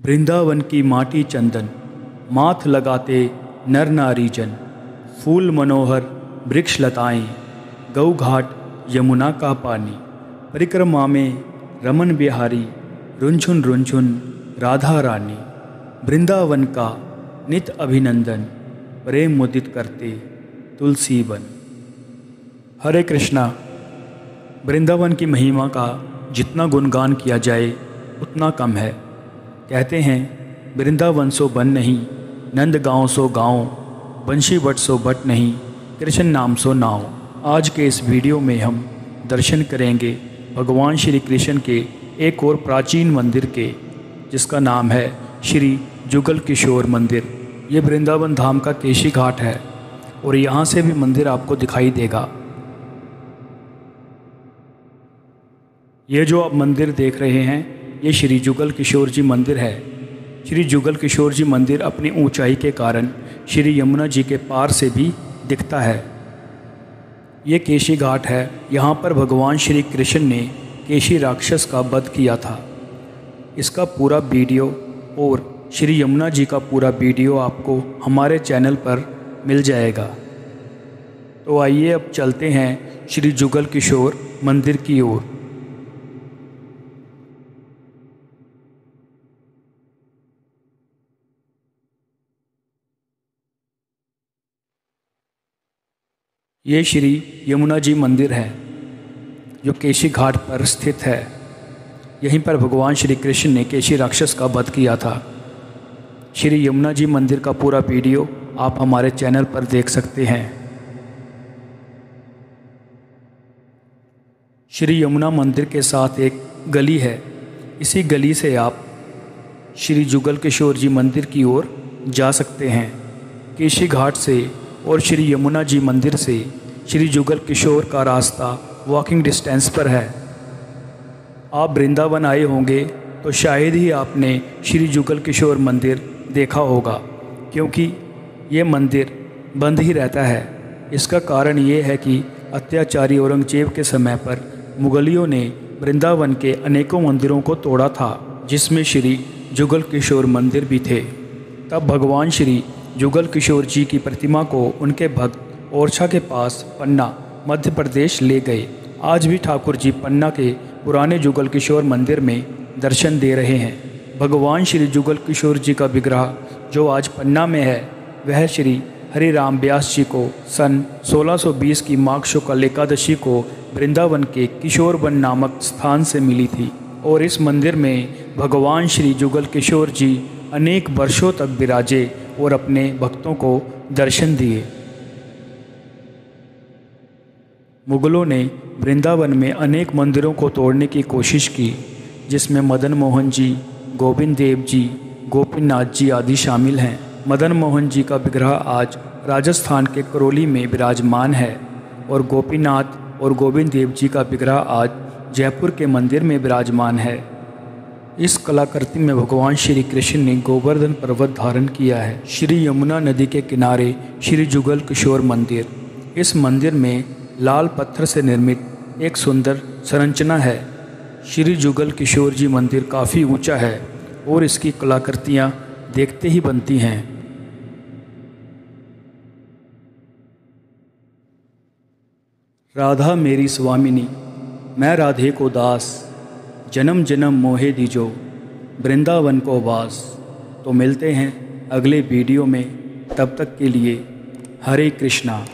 वृंदावन की माटी चंदन, माथ लगाते नर नारी जन फूल मनोहर वृक्ष लताएँ गौ घाट यमुना का पानी, परिक्रमा में रमन बिहारी, रुंझुन रुंझुन राधा रानी, वृंदावन का नित अभिनंदन, प्रेम मुदित करते तुलसी बन। हरे कृष्णा, वृंदावन की महिमा का जितना गुणगान किया जाए, उतना कम है। कहते हैं, वृंदावन सो बन नहीं नंद गाँव सो गाँव, बंशी बट सो बट नहीं, कृष्ण नाम सो नाव। आज के इस वीडियो में हम दर्शन करेंगे भगवान श्री कृष्ण के एक और प्राचीन मंदिर के, जिसका नाम है श्री जुगल किशोर मंदिर। ये वृंदावन धाम का केशी घाट है और यहाँ से भी मंदिर आपको दिखाई देगा। ये जो आप मंदिर देख रहे हैं ये श्री जुगल किशोर जी मंदिर है। श्री जुगल किशोर जी मंदिर अपनी ऊंचाई के कारण श्री यमुना जी के पार से भी दिखता है। ये केशी घाट है। यहाँ पर भगवान श्री कृष्ण ने केशी राक्षस का वध किया था। इसका पूरा वीडियो और श्री यमुना जी का पूरा वीडियो आपको हमारे चैनल पर मिल जाएगा। तो आइए अब चलते हैं श्री जुगल किशोर मंदिर की ओर। ये श्री यमुना जी मंदिर है, जो केशी घाट पर स्थित है। यहीं पर भगवान श्री कृष्ण ने केशी राक्षस का वध किया था। श्री यमुना जी मंदिर का पूरा वीडियो आप हमारे चैनल पर देख सकते हैं। श्री यमुना मंदिर के साथ एक गली है। इसी गली से आप श्री जुगल किशोर जी मंदिर की ओर जा सकते हैं। केशी घाट से और श्री यमुना जी मंदिर से श्री जुगल किशोर का रास्ता वॉकिंग डिस्टेंस पर है। आप वृंदावन आए होंगे तो शायद ही आपने श्री जुगल किशोर मंदिर देखा होगा, क्योंकि ये मंदिर बंद ही रहता है। इसका कारण ये है कि अत्याचारी औरंगज़ेब के समय पर मुगलियों ने वृंदावन के अनेकों मंदिरों को तोड़ा था, जिसमें श्री जुगल किशोर मंदिर भी थे। तब भगवान श्री जुगल किशोर जी की प्रतिमा को उनके भक्त ओरछा के पास पन्ना, मध्य प्रदेश ले गए। आज भी ठाकुर जी पन्ना के पुराने जुगल किशोर मंदिर में दर्शन दे रहे हैं। भगवान श्री जुगल किशोर जी का विग्रह जो आज पन्ना में है, वह श्री हरि राम व्यास जी को सन 1620 की माघ शुक्ल एकादशी को वृंदावन के किशोरवन नामक स्थान से मिली थी और इस मंदिर में भगवान श्री जुगल किशोर जी अनेक वर्षों तक विराजे और अपने भक्तों को दर्शन दिए। मुगलों ने वृंदावन में अनेक मंदिरों को तोड़ने की कोशिश की, जिसमें मदन मोहन जी, गोविंद देव जी, गोपीनाथ जी आदि शामिल हैं। मदन मोहन जी का विग्रह आज राजस्थान के करौली में विराजमान है और गोपीनाथ और गोविंद देव जी का विग्रह आज जयपुर के मंदिर में विराजमान है। इस कलाकृति में भगवान श्री कृष्ण ने गोवर्धन पर्वत धारण किया है। श्री यमुना नदी के किनारे श्री जुगल किशोर मंदिर। इस मंदिर में लाल पत्थर से निर्मित एक सुंदर संरचना है। श्री जुगल किशोर जी मंदिर काफ़ी ऊँचा है और इसकी कलाकृतियाँ देखते ही बनती हैं। राधा मेरी स्वामिनी, मैं राधे को दास। जन्म जन्म मोहे दीजो, वृंदावन को वास। तो मिलते हैं अगले वीडियो में, तब तक के लिए, हरे कृष्णा।